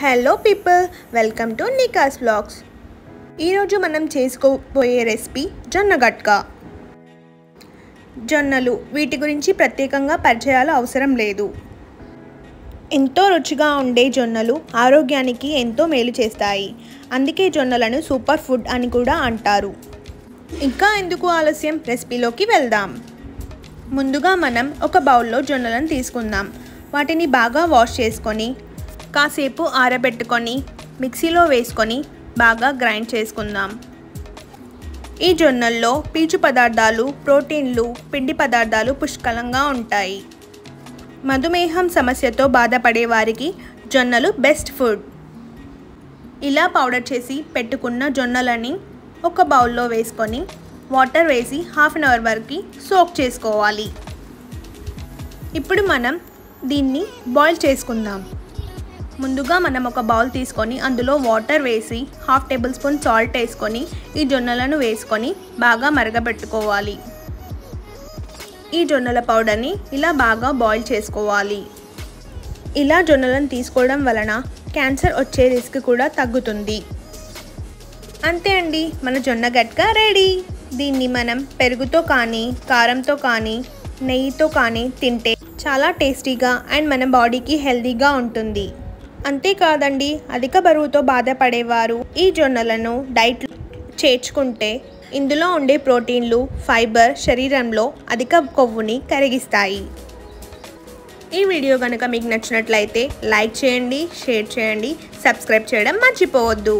Hello people welcome to Nika's blogs ఈరోజు మనం చేసుకోబోయే రెసిపీ జొన్న గట్కా. జొన్నలు వీటి గురించి ప్రత్యేకంగా పరిచయాలు అవసరం లేదు. ఎంతో రుచిగా ఉండే జొన్నలు ఆరోగ్యానికి ఎంతో మేలు చేస్తాయి. అందుకే జొన్నలను సూపర్ ఫుడ్ అని కూడా అంటారు. ఇంకా ఎందుకు ఆలస్యం? రెసిపీలోకి వెళ్దాం. ముందుగా మనం ఒక బౌల్లో జొన్నలను తీసుకుందాం. వాటిని బాగా వాష్ చేసుకొని కాసేపు ఆరబెట్టుకొని మిక్సీలో వేసుకొని బాగా గ్రైండ్ చేసుకుందాం. ఈ జొన్నల్లో పీచు పదార్థాలు ప్రోటీన్లు పిండి పదార్థాలు పుష్కలంగా ఉంటాయి. మధుమేహం సమస్యతో బాధపడే వారికి జొన్నలు బెస్ట్ ఫుడ్. ఇలా పౌడర్ చేసి పెట్టుకున్న జొన్నలని ఒక బౌల్లో వేసుకొని వాటర్ వేసి హాఫ్ అన్ అవర్ వరకు సోక్ చేసుకోవాలి. ఇప్పుడు మనం దీన్ని బాయిల్ చేసుకుందాం. ముందుగా మనం ఒక బౌల్ తీసుకొని అందులో వాటర్ వేసి హాఫ్ టేబుల్ స్పూన్ సాల్ట్ వేసుకొని ఈ జొన్నలను వేసుకొని బాగా మరగబెట్టుకోవాలి. ఈ జొన్నల పౌడర్ని ఇలా బాగా బాయిల్ చేసుకోవాలి. ఇలా జొన్నలను తీసుకోవడం వలన క్యాన్సర్ వచ్చే రిస్క్ కూడా తగ్గుతుంది. అంతే అండి మన జొన్న గట్క రెడీ. దీన్ని మనం పెరుగుతో కానీ కారంతో కానీ నెయ్యితో కానీ తింటే చాలా టేస్టీగా అండ్ మన బాడీకి హెల్తీగా ఉంటుంది. అంతేకాదండి అధిక బరువుతో బాధపడేవారు. ఈ జొన్నలను డైట్ చేర్చుకుంటే ఇందులో ఉండే ప్రోటీన్లు ఫైబర్ శరీరంలో అధిక కొవ్వుని కరిగిస్తాయి. ఈ వీడియో కనుక మీకు నచ్చినట్లయితే లైక్ చేయండి షేర్ చేయండి సబ్స్క్రైబ్ చేయడం మర్చిపోవద్దు.